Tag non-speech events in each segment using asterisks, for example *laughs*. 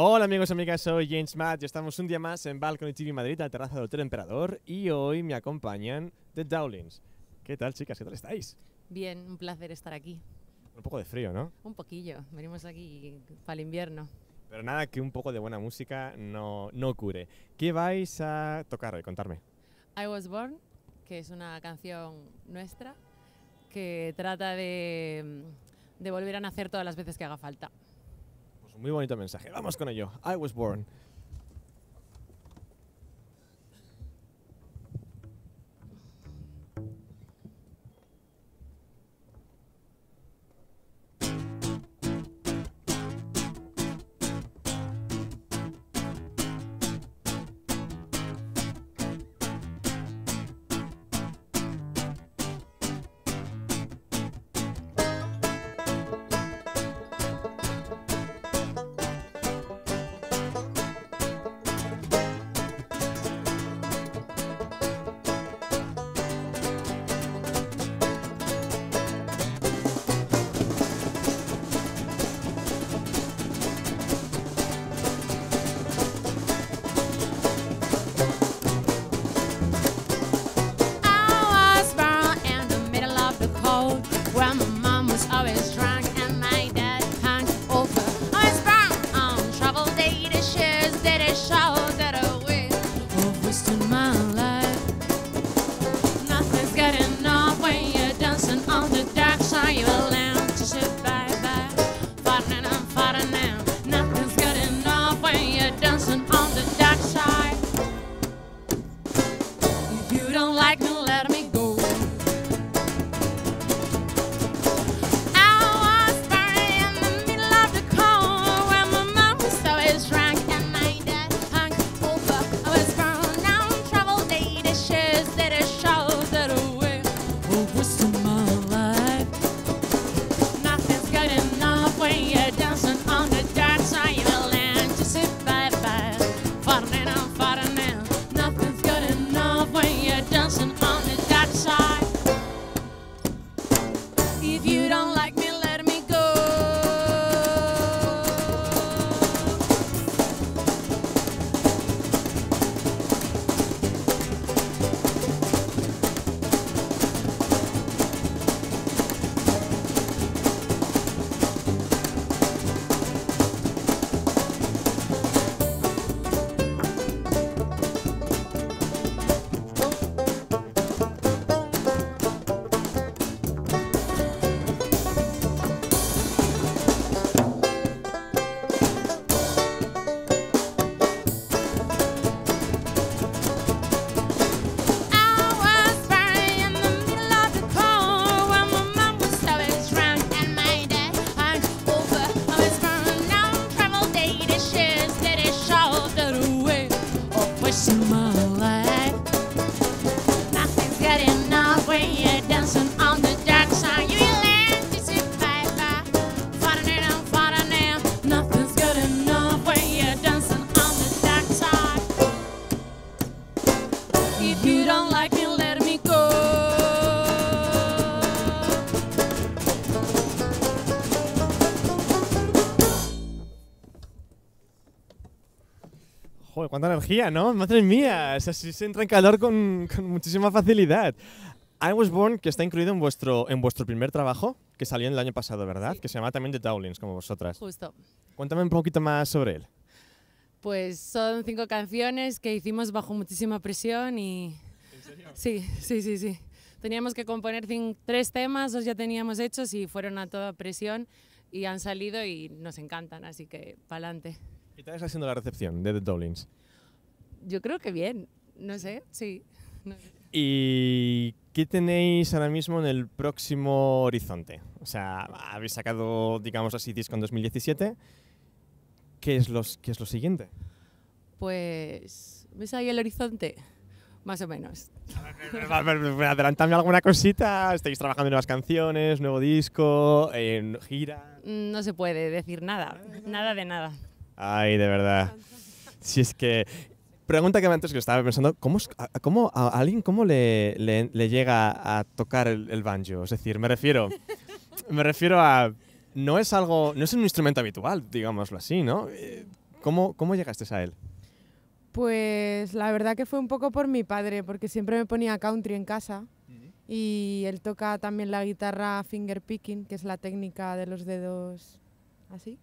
Hola amigos y amigas, soy James Matt y estamos un día más en Balcony TV Madrid, la terraza del Hotel Emperador y hoy me acompañan The Dowlings. ¿Qué tal chicas? ¿Qué tal estáis? Bien, un placer estar aquí. Un poco de frío, ¿no? Un poquillo, venimos aquí para el invierno. Pero nada que un poco de buena música no, no cure. ¿Qué vais a tocar hoy? Contarme. I Was Born, que es una canción nuestra que trata de, de volver a nacer todas las veces que haga falta. Muy bonito mensaje. Vamos con ello. I was born. twisting my with someone Joder, cuánta energía, ¿no? Madre mía, o sea, sí se entra en calor con, con muchísima facilidad. I Was Born, que está incluido en vuestro, en vuestro primer trabajo, que salió el año pasado, ¿verdad? Sí. Que se llama también The Dowlings, como vosotras. Justo. Cuéntame un poquito más sobre él. Pues son cinco canciones que hicimos bajo muchísima presión y... ¿En serio? Sí, sí, sí, sí. Teníamos que componer tres temas, dos ya teníamos hechos y fueron a toda presión y han salido y nos encantan, así que pa'lante. ¿Qué tal está siendo la recepción de The Dowlings? Yo creo que bien, no sé, sí. No sé. ¿Y qué tenéis ahora mismo en el próximo horizonte? O sea, habéis sacado, digamos así, disco en 2017. ¿Qué es, los, qué es lo siguiente? Pues, ¿ves ahí el horizonte? Más o menos. Adelantadme alguna cosita. ¿Estáis trabajando en nuevas canciones, nuevo disco, en gira? Mm, No se puede decir nada, nada de nada. Ay, de verdad. Si es que... Pregunta que antes que estaba pensando, ¿cómo, es- a, cómo a alguien cómo le, le- le llega a tocar el, el banjo? Es decir, me refiero, me refiero a... No es algo, no es un instrumento habitual, digámoslo así, ¿no? Eh, ¿Cómo, cómo llegaste a él? Pues la verdad que fue un poco por mi padre, porque siempre me ponía country en casa y él toca también la guitarra finger picking, que es la técnica de los dedos así.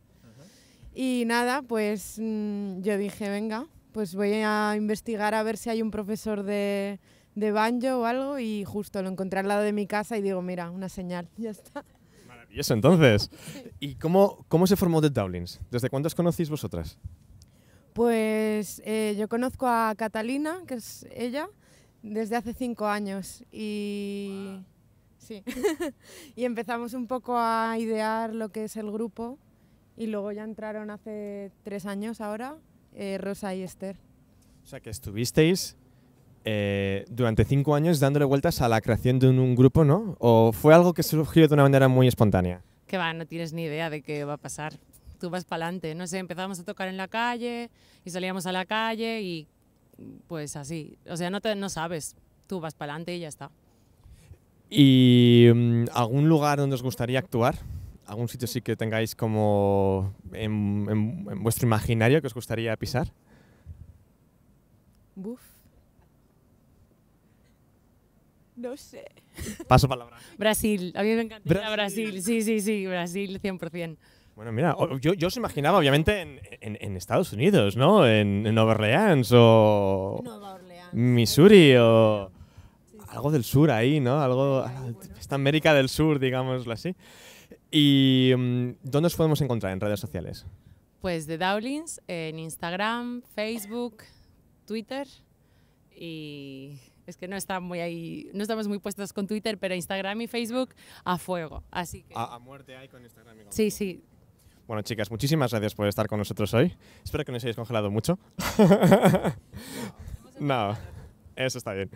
Y nada, pues mm, yo dije, venga, pues voy a investigar a ver si hay un profesor de, de banjo o algo y justo lo encontré al lado de mi casa y digo, mira, una señal, *laughs* ya está. Maravilloso, entonces. ¿Y cómo, cómo se formó The Dowlings? ¿Desde cuándo os conocéis vosotras? Pues eh, yo conozco a Catalina, que es ella, desde hace cinco años y sí *laughs* y empezamos un poco a idear lo que es el grupo y luego ya entraron hace tres años ahora eh, Rosa y Esther. O sea, que estuvisteis eh, durante cinco años dándole vueltas a la creación de un, un grupo, ¿no? ¿O fue algo que surgió de una manera muy espontánea? Que va, no tienes ni idea de qué va a pasar. Tú vas para adelante, no sé, empezamos a tocar en la calle y salíamos a la calle y pues así. O sea, no, te, no sabes, tú vas para adelante y ya está. ¿Y mm, algún lugar donde os gustaría actuar? ¿Algún sitio sí que tengáis como en, en- en vuestro imaginario que os gustaría pisar? Buf. No sé. Paso palabra. Brasil, a mí me encanta Brasil. Brasil. Sí, sí, sí, Brasil 100%. Bueno, mira, yo, yo os imaginaba obviamente en, en- en Estados Unidos, ¿no? En, en Nueva Orleans o Nueva Orleans. Missouri o algo del sur ahí, ¿no? Algo, esta América del Sur, digámoslo así. ¿Y mm, dónde os podemos encontrar en redes sociales? Pues de Dowlings en Instagram, Facebook, Twitter y es que no está muy ahí, no estamos muy puestos con Twitter, pero Instagram y Facebook a fuego. Así que A, muerte hay con Instagram. sí, sí. Bueno, chicas, muchísimas gracias por estar con nosotros hoy. Espero que no os hayáis congelado mucho. *laughs* *laughs* no, eso está bien.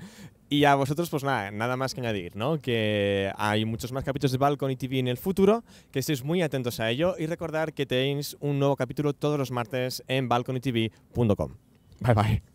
Y a vosotros, pues nada, nada más que añadir, ¿no? Que hay muchos más capítulos de Balcony TV en el futuro, que estéis muy atentos a ello y recordar que tenéis un nuevo capítulo todos los martes en balconytv.com. Bye bye.